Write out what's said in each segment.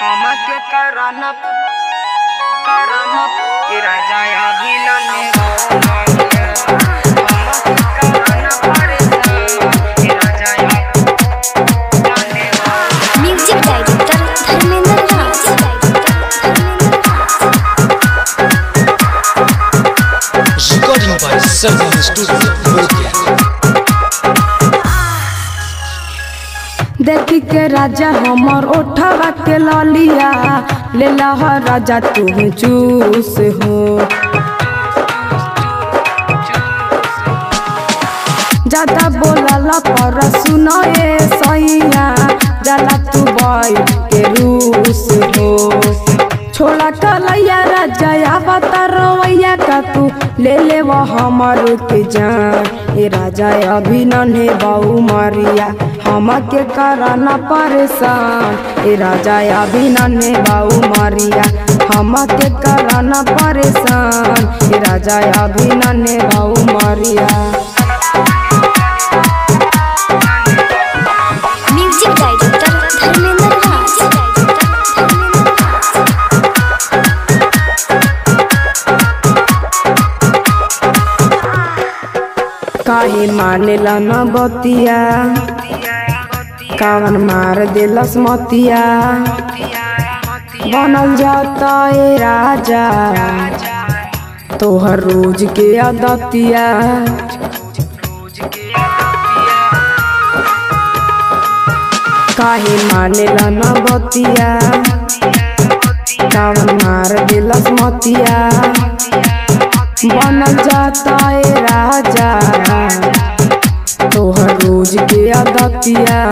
हमके कराना कराना ये राजा अभी नन्हे Recording by Sargon Studio, देखी के राजा हमर ओठवा के ललिया। ले राजा तुम चूस हो। ज़्यादा बोला पर सुनो सैया। जला तू बैठ। तू ले ले वो हमार के जान। ए राजा अभी नन्हे बाऊ मारिया हम के कराना परेशान। ए राजा अभी नन्हे बाऊ मारिया हम के कराना परेशान। ए राजा अभी नन्हे बाऊ मरिया। काहे मानेला न बतिया। कावन मार देलस मतिया बनल जाता ए राजा। तोहर रोज के आदतिया काहे मानेला न बतिया। कावन मार देलस मतिया बनल जाता राजा। आदतिया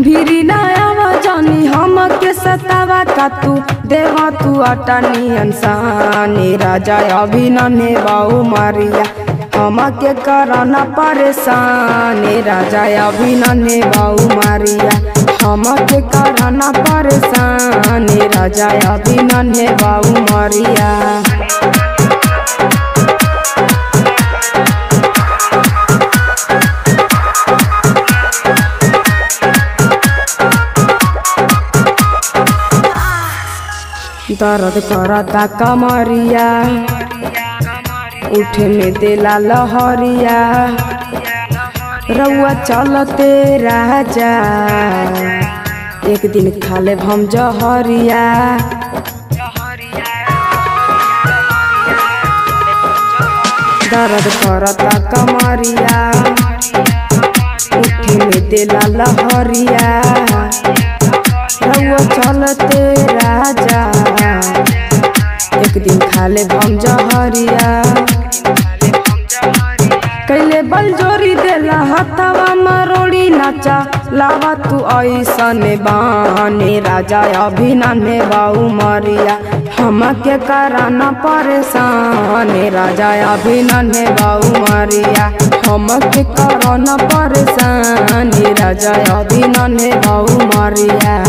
भीरी नया जानी हम के सतावा का तू देवा तू अटनी इंसान, राजा अभी नन्हे बाऊ मारिया। हम के करना परेशान, राजा अभी नन्हे बाऊ मारिया। हम के करना परेशान, राजा अभी नन्हे बाऊ मारिया। दर्द करता कमरिया। उठे में देला लहरिया। रउआ चलते राजा एक दिन खाले हम जहरिया। दर्द करता कमरिया। उठे में देला लहरिया। रउआ चलते राजा दिन खाले जहरिया। कैले बल जोरी देला हथवा मरोड़ी नाचा। लावा तू ऐसन बाने राजा अभी नन्हे बाऊ मरिया। हमके कराना परेशान, राजा अभी नन्हे बाऊ मरिया। हम हमके कराना परेशान, राजा अभी नन्हे बाऊ मरिया।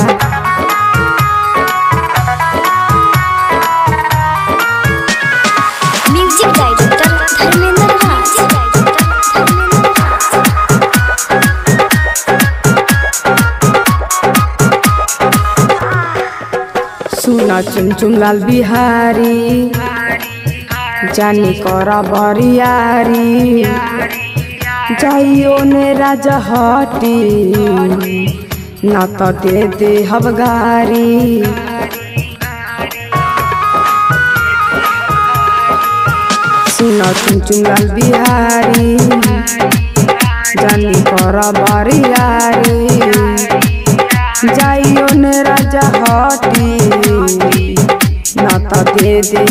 सुना चुन लाल बिहारी। जानी कर बरियारी। जाइयो ने राजा हटी। न तो दे दे हबगारी सुना चुन चुन लाल बिहारी। जानी कर बरियारी। जाइयो ने राजा हटी। ना तो दे दे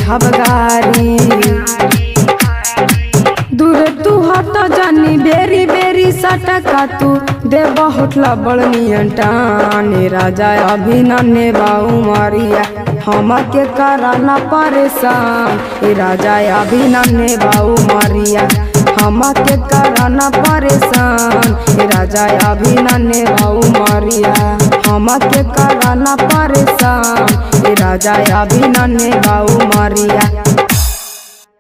दूर तू हट जानी बेरी बेरी सटका तू दे बहुत लबड़नियन टाने राजा अभी नन्हे बाऊ मरिया हमके कराना परेशान। ए राजा अभी नन्हे बाऊ मरिया। हमके कराना परेशान। ए राजा अभी नन्हे बाऊ मरिया। हमके कराना परेशान। ए राजा अभी नन्हे बाऊ मरिया।